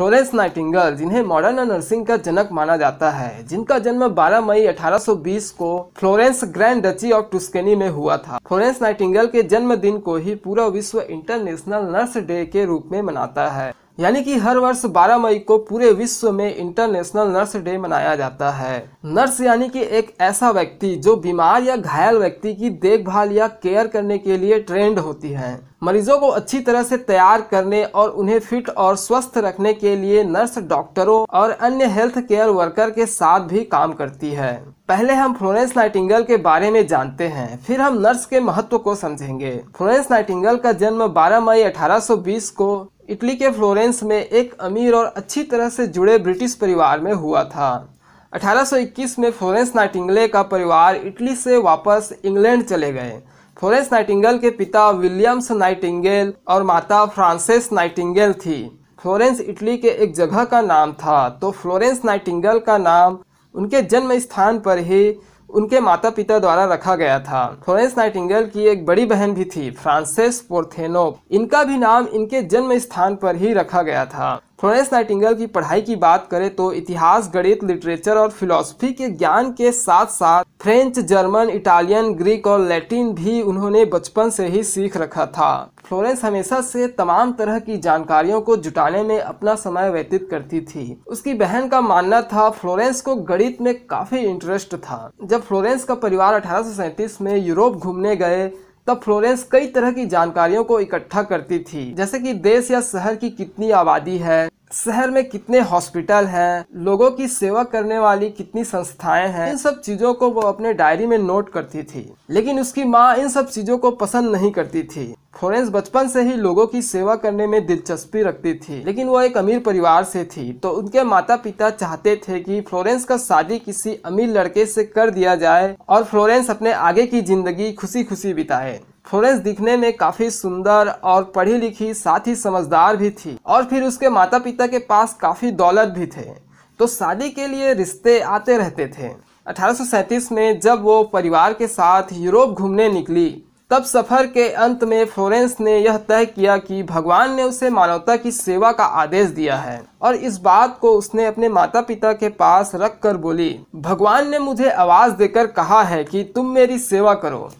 Florence Nightingale जिन्हें modern nursing का जनक माना जाता है, जिनका जन्म 12 मई 1820 को Florence grand duchy of Tuscany में हुआ था। फ्लोरेंस नाइटिंगल के जन्मदिन को ही पूरा विश्व इंटरनेशनल नर्स डे के रूप में मनाता है। यानी कि हर वर्ष 12 मई को पूरे विश्व में इंटरनेशनल नर्स डे मनाया जाता है। नर्स यानी कि एक ऐसा व्यक्ति जो बीमार या घायल व्यक्ति की देखभाल या केयर करने के लिए ट्रेंड होती है। मरीजों को अच्छी तरह से तैयार करने और उन्हें फिट और स्वस्थ रखने के लिए नर्स डॉक्टरों और अन्य हेल्थ केयर वर्कर के साथ भी काम करती है। पहले हम फ्लोरेंस नाइटिंगल के बारे में जानते हैं, फिर हम नर्स के महत्व को समझेंगे। फ्लोरेंस नाइटिंगल का जन्म 12 मई 1820 को इटली के फ्लोरेंस में एक अमीर और अच्छी तरह से जुड़े ब्रिटिश परिवार में हुआ था। 1821 में फ्लोरेंस नाइटिंगले का परिवार इटली से वापस इंग्लैंड चले गए। फ्लोरेंस नाइटिंगल के पिता विलियम्स नाइटिंगेल और माता फ्रांसेस नाइटिंगेल थी। फ्लोरेंस इटली के एक जगह का नाम था तो फ्लोरेंस नाइटिंगल का नाम उनके जन्म स्थान पर ही उनके माता पिता द्वारा रखा गया था। फ्लोरेंस नाइटिंगल की एक बड़ी बहन भी थी फ्रांसिस पोर्थेनो इनका भी नाम इनके जन्म स्थान पर ही रखा गया था। फ्लोरेंस नाइटिंगल की पढ़ाई की बात करें तो इतिहास, गणित, लिटरेचर और फिलोसफी के ज्ञान के साथ साथ फ्रेंच, जर्मन, इटालियन, ग्रीक और लैटिन भी उन्होंने बचपन से ही सीख रखा था। फ्लोरेंस हमेशा से तमाम तरह की जानकारियों को जुटाने में अपना समय व्यतीत करती थी। उसकी बहन का मानना था फ्लोरेंस को गणित में काफ़ी इंटरेस्ट था। जब फ्लोरेंस का परिवार अठारह सौ सैंतीस में यूरोप घूमने गए, तब फ्लोरेंस कई तरह की जानकारियों को इकट्ठा करती थी। जैसे कि देश या शहर की कितनी आबादी है शहर में कितने हॉस्पिटल हैं, लोगों की सेवा करने वाली कितनी संस्थाएँ हैं, इन सब चीज़ों को वो अपने डायरी में नोट करती थी। लेकिन उसकी माँ इन सब चीज़ों को पसंद नहीं करती थी। फ्लोरेंस बचपन से ही लोगों की सेवा करने में दिलचस्पी रखती थी। लेकिन वो एक अमीर परिवार से थी तो उनके माता पिता चाहते थे कि फ्लोरेंस का शादी किसी अमीर लड़के से कर दिया जाए और फ्लोरेंस अपने आगे की ज़िंदगी खुशी खुशी बिताए। फ्लोरेंस दिखने में काफ़ी सुंदर और पढ़ी लिखी साथ ही समझदार भी थी और फिर उसके माता पिता के पास काफ़ी दौलत भी थे। तो शादी के लिए रिश्ते आते रहते थे। अठारह में जब वो परिवार के साथ यूरोप घूमने निकली, तब सफ़र के अंत में फ्लोरेंस ने यह तय किया कि भगवान ने उसे मानवता की सेवा का आदेश दिया है और इस बात को उसने अपने माता पिता के पास रख कर बोली, भगवान ने मुझे आवाज़ देकर कहा है कि तुम मेरी सेवा करो।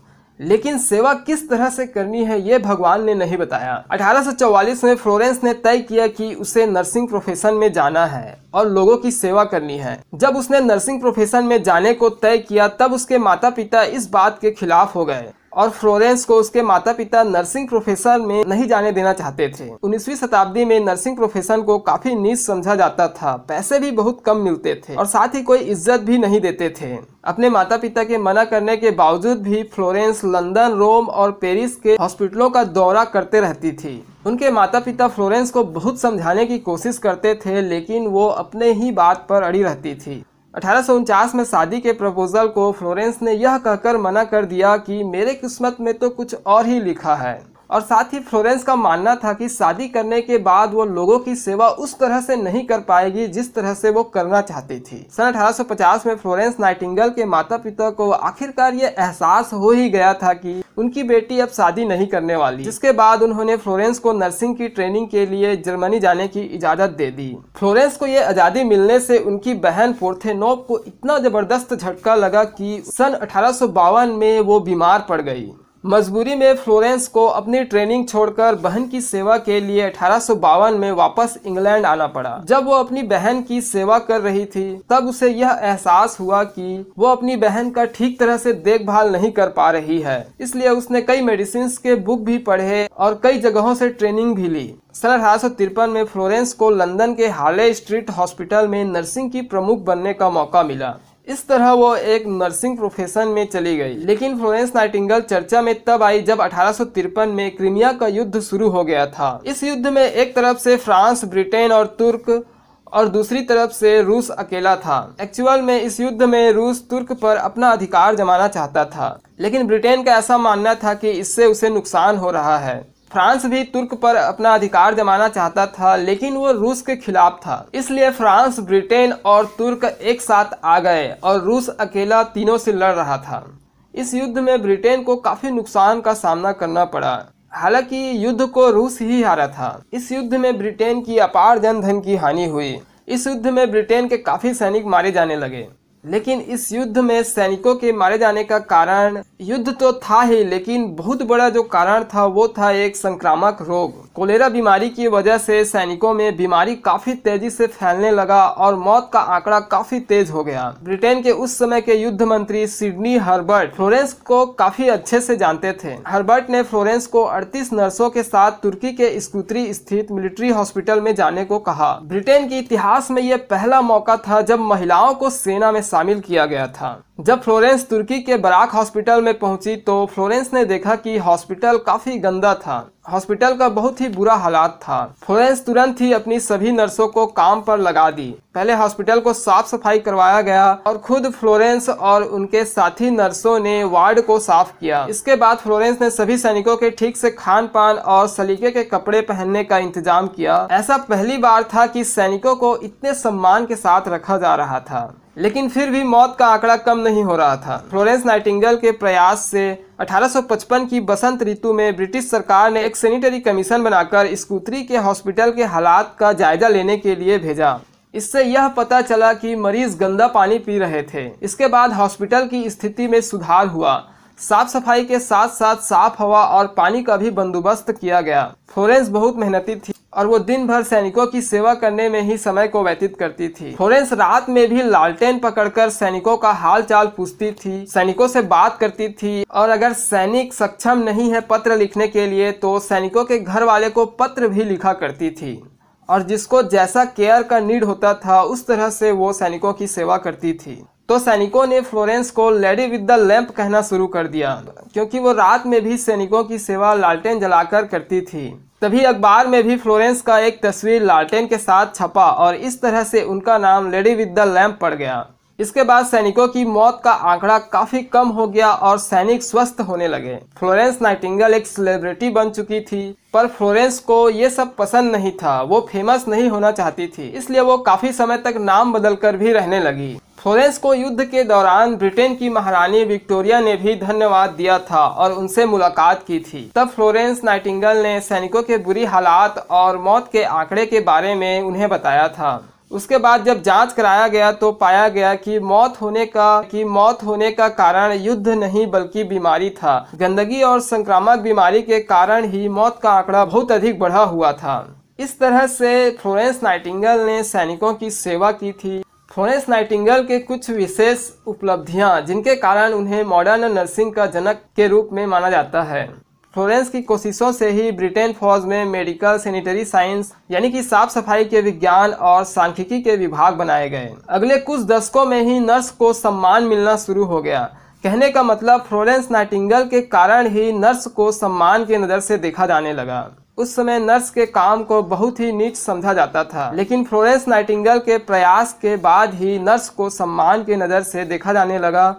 लेकिन सेवा किस तरह से करनी है ये भगवान ने नहीं बताया। 1844 में फ्लोरेंस ने तय किया कि उसे नर्सिंग प्रोफेशन में जाना है और लोगों की सेवा करनी है। जब उसने नर्सिंग प्रोफेशन में जाने को तय किया, तब उसके माता पिता इस बात के खिलाफ हो गए। और फ्लोरेंस को उसके माता पिता नर्सिंग प्रोफेशन में नहीं जाने देना चाहते थे। 19वीं शताब्दी में नर्सिंग प्रोफेशन को काफ़ी नीच समझा जाता था। पैसे भी बहुत कम मिलते थे और साथ ही कोई इज़्ज़त भी नहीं देते थे। अपने माता पिता के मना करने के बावजूद भी फ्लोरेंस लंदन, रोम और पेरिस के हॉस्पिटलों का दौरा करते रहती थी। उनके माता पिता फ्लोरेंस को बहुत समझाने की कोशिश करते थे, लेकिन वो अपने ही बात पर अड़ी रहती थी। अठारह सौ उनचास में शादी के प्रपोजल को फ्लोरेंस ने यह कहकर मना कर दिया कि मेरे किस्मत में तो कुछ और ही लिखा है। और साथ ही फ्लोरेंस का मानना था कि शादी करने के बाद वो लोगों की सेवा उस तरह से नहीं कर पाएगी जिस तरह से वो करना चाहती थी। सन 1850 में फ्लोरेंस नाइटिंगल के माता पिता को आखिरकार ये एहसास हो ही गया था कि उनकी बेटी अब शादी नहीं करने वाली। जिसके बाद उन्होंने फ्लोरेंस को नर्सिंग की ट्रेनिंग के लिए जर्मनी जाने की इजाज़त दे दी। फ्लोरेंस को ये आज़ादी मिलने से उनकी बहन पोर्थेनोप को इतना ज़बरदस्त झटका लगा कि सन अठारह में वो बीमार पड़ गई। मजबूरी में फ्लोरेंस को अपनी ट्रेनिंग छोड़कर बहन की सेवा के लिए अठारह सौ बावन में वापस इंग्लैंड आना पड़ा। जब वो अपनी बहन की सेवा कर रही थी, तब उसे यह एहसास हुआ कि वो अपनी बहन का ठीक तरह से देखभाल नहीं कर पा रही है। इसलिए उसने कई मेडिसिन के बुक भी पढ़े और कई जगहों से ट्रेनिंग भी ली। सन अठारह सौ तिरपन में फ्लोरेंस को लंदन के हाले स्ट्रीट हॉस्पिटल में नर्सिंग की प्रमुख बनने का मौका मिला। इस तरह वो एक नर्सिंग प्रोफेशन में चली गई। लेकिन फ्लोरेंस नाइटिंगल चर्चा में तब आई जब अठारह सौ तिरपन में क्रीमिया का युद्ध शुरू हो गया था। इस युद्ध में एक तरफ़ से फ्रांस, ब्रिटेन और तुर्क और दूसरी तरफ़ से रूस अकेला था। एक्चुअल में इस युद्ध में रूस तुर्क पर अपना अधिकार जमाना चाहता था। लेकिन ब्रिटेन का ऐसा मानना था कि इससे उसे नुकसान हो रहा है। फ्रांस भी तुर्क पर अपना अधिकार जमाना चाहता था, लेकिन वो रूस के खिलाफ था। इसलिए फ्रांस, ब्रिटेन और तुर्क एक साथ आ गए और रूस अकेला तीनों से लड़ रहा था। इस युद्ध में ब्रिटेन को काफ़ी नुकसान का सामना करना पड़ा। हालाँकि युद्ध को रूस ही हारा था। इस युद्ध में ब्रिटेन की अपार जन धन की हानि हुई। इस युद्ध में ब्रिटेन के काफ़ी सैनिक मारे जाने लगे। लेकिन इस युद्ध में सैनिकों के मारे जाने का कारण युद्ध तो था ही, लेकिन बहुत बड़ा जो कारण था वो था एक संक्रामक रोग। कोलेरा बीमारी की वजह से सैनिकों में बीमारी काफ़ी तेज़ी से फैलने लगा और मौत का आंकड़ा काफ़ी तेज हो गया। ब्रिटेन के उस समय के युद्ध मंत्री सिडनी हर्बर्ट फ्लोरेंस को काफ़ी अच्छे से जानते थे। हर्बर्ट ने फ्लोरेंस को 38 नर्सों के साथ तुर्की के स्कूतरी स्थित मिलिट्री हॉस्पिटल में जाने को कहा। ब्रिटेन के इतिहास में यह पहला मौका था जब महिलाओं को सेना में शामिल किया गया था। जब फ्लोरेंस तुर्की के बराक हॉस्पिटल में पहुँची तो फ्लोरेंस ने देखा कि हॉस्पिटल काफ़ी गंदा था। हॉस्पिटल का बहुत ही बुरा हालात था। फ्लोरेंस तुरंत ही अपनी सभी नर्सों को काम पर लगा दी। पहले हॉस्पिटल को साफ़ सफ़ाई करवाया गया और खुद फ्लोरेंस और उनके साथी नर्सों ने वार्ड को साफ़ किया। इसके बाद फ्लोरेंस ने सभी सैनिकों के ठीक से खान पान और सलीके के कपड़े पहनने का इंतज़ाम किया। ऐसा पहली बार था कि सैनिकों को इतने सम्मान के साथ रखा जा रहा था। लेकिन फिर भी मौत का आंकड़ा कम नहीं हो रहा था। फ्लोरेंस नाइटिंगल के प्रयास से 1855 की बसंत ऋतु में ब्रिटिश सरकार ने एक सैनिटरी कमीशन बनाकर स्कूतरी के हॉस्पिटल के हालात का जायजा लेने के लिए भेजा। इससे यह पता चला कि मरीज़ गंदा पानी पी रहे थे। इसके बाद हॉस्पिटल की स्थिति में सुधार हुआ। साफ़ सफ़ाई के साथ साथ साफ़ हवा और पानी का भी बंदोबस्त किया गया। फ्लोरेंस बहुत मेहनती थी। और वो दिन भर सैनिकों की सेवा करने में ही समय को व्यतीत करती थी। फ्लोरेंस रात में भी लालटेन पकड़कर सैनिकों का हाल चाल पूछती थी, सैनिकों से बात करती थी और अगर सैनिक सक्षम नहीं है पत्र लिखने के लिए तो सैनिकों के घर वाले को पत्र भी लिखा करती थी। और जिसको जैसा केयर का नीड होता था, उस तरह से वो सैनिकों की सेवा करती थी। तो सैनिकों ने फ्लोरेंस को लेडी विद द लैंप कहना शुरू कर दिया, क्योंकि वो रात में भी सैनिकों की सेवा लालटेन जलाकर करती थी। तभी अखबार में भी फ्लोरेंस का एक तस्वीर लालटेन के साथ छपा और इस तरह से उनका नाम लेडी विद द लैम्प पड़ गया। इसके बाद सैनिकों की मौत का आंकड़ा काफ़ी कम हो गया और सैनिक स्वस्थ होने लगे। फ्लोरेंस नाइटिंगल एक सेलिब्रिटी बन चुकी थी, पर फ्लोरेंस को ये सब पसंद नहीं था। वो फ़ेमस नहीं होना चाहती थी, इसलिए वो काफ़ी समय तक नाम बदलकर भी रहने लगी। फ्लोरेंस को युद्ध के दौरान ब्रिटेन की महारानी विक्टोरिया ने भी धन्यवाद दिया था और उनसे मुलाकात की थी। तब फ्लोरेंस नाइटिंगल ने सैनिकों के बुरी हालात और मौत के आंकड़े के बारे में उन्हें बताया था। उसके बाद जब जाँच कराया गया तो पाया गया कि मौत होने का, कि मौत होने का कारण युद्ध नहीं बल्कि बीमारी था। गंदगी और संक्रामक बीमारी के कारण ही मौत का आंकड़ा बहुत अधिक बढ़ा हुआ था। इस तरह से फ्लोरेंस नाइटिंगल ने सैनिकों की सेवा की थी। फ्लोरेंस नाइटिंगल के कुछ विशेष उपलब्धियाँ, जिनके कारण उन्हें मॉडर्न नर्सिंग का जनक के रूप में माना जाता है। फ्लोरेंस की कोशिशों से ही ब्रिटेन फौज में मेडिकल, सैनिटरी साइंस, यानी कि साफ़ सफ़ाई के विज्ञान और सांख्यिकी के विभाग बनाए गए। अगले कुछ दशकों में ही नर्स को सम्मान मिलना शुरू हो गया। कहने का मतलब फ्लोरेंस नाइटिंगल के कारण ही नर्स को सम्मान के नज़र से देखा जाने लगा। उस समय नर्स के काम को बहुत ही नीच समझा जाता था, लेकिन फ्लोरेंस नाइटिंगल के प्रयास के बाद ही नर्स को सम्मान के नज़र से देखा जाने लगा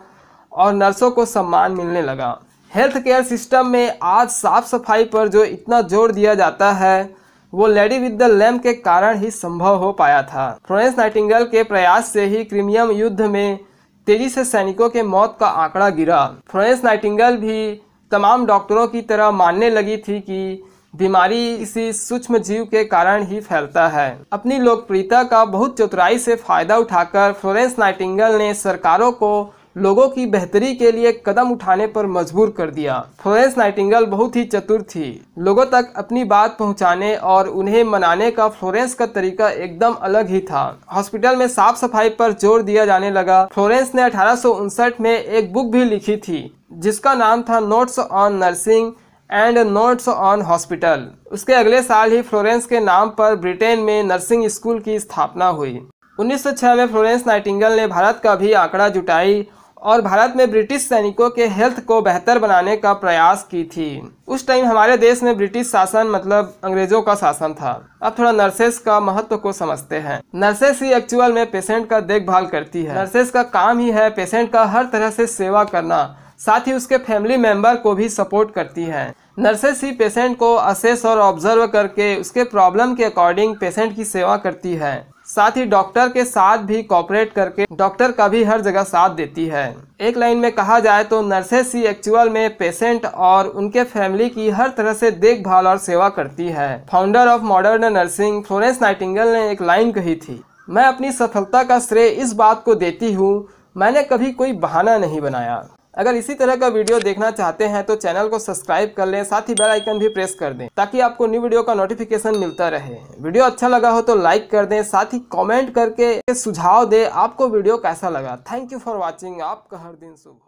और नर्सों को सम्मान मिलने लगा। हेल्थ केयर सिस्टम में आज साफ़ सफ़ाई पर जो इतना ज़ोर दिया जाता है, वो लेडी विद द लैम्प के कारण ही संभव हो पाया था। फ्लोरेंस नाइटिंगल के प्रयास से ही क्रीमियम युद्ध में तेज़ी से सैनिकों के मौत का आंकड़ा गिरा। फ्लोरेंस नाइटिंगल भी तमाम डॉक्टरों की तरह मानने लगी थी कि बीमारी इसी सूक्ष्म जीव के कारण ही फैलता है। अपनी लोकप्रियता का बहुत चतुराई से फ़ायदा उठाकर फ्लोरेंस नाइटिंगल ने सरकारों को लोगों की बेहतरी के लिए कदम उठाने पर मजबूर कर दिया। फ्लोरेंस नाइटिंगल बहुत ही चतुर थी। लोगों तक अपनी बात पहुँचाने और उन्हें मनाने का फ्लोरेंस का तरीका एकदम अलग ही था। हॉस्पिटल में साफ़ सफ़ाई पर ज़ोर दिया जाने लगा। फ्लोरेंस ने अठारह सौ उनसठ में एक बुक भी लिखी थी, जिसका नाम था notes on nursing and notes on hospital. उसके अगले साल ही फ्लोरेंस के नाम पर ब्रिटेन में नर्सिंग स्कूल की स्थापना हुई। 1906 में फ्लोरेंस नाइटिंगल ने भारत का भी आंकड़ा जुटाई और भारत में ब्रिटिश सैनिकों के हेल्थ को बेहतर बनाने का प्रयास की थी। उस टाइम हमारे देश में ब्रिटिश शासन मतलब अंग्रेज़ों का शासन था। अब थोड़ा नर्सेस का महत्व को समझते हैं। नर्सेस ही एक्चुअल में पेशेंट का देखभाल करती है। नर्सेस का काम ही है पेशेंट का हर तरह से सेवा करना। साथ ही उसके फैमिली मेंबर को भी सपोर्ट करती हैं। नर्सेस ही पेशेंट को असेस और ऑब्ज़र्व करके उसके प्रॉब्लम के अकॉर्डिंग पेशेंट की सेवा करती है। साथ ही डॉक्टर के साथ भी कॉपरेट करके डॉक्टर का भी हर जगह साथ देती है। एक लाइन में कहा जाए तो नर्सेस ही एक्चुअल में पेशेंट और उनके फैमिली की हर तरह से देखभाल और सेवा करती है। Founder of modern nursing Florence Nightingale ने एक लाइन कही थी, मैं अपनी सफलता का श्रेय इस बात को देती हूँ, मैंने कभी कोई बहाना नहीं बनाया। अगर इसी तरह का वीडियो देखना चाहते हैं तो चैनल को सब्सक्राइब कर लें, साथ ही बेल आइकन भी प्रेस कर दें, ताकि आपको न्यू वीडियो का नोटिफिकेशन मिलता रहे। वीडियो अच्छा लगा हो तो लाइक कर दें, साथ ही कमेंट करके सुझाव दें, आपको वीडियो कैसा लगा। थैंक यू फॉर वॉचिंग आपका हर दिन शुभ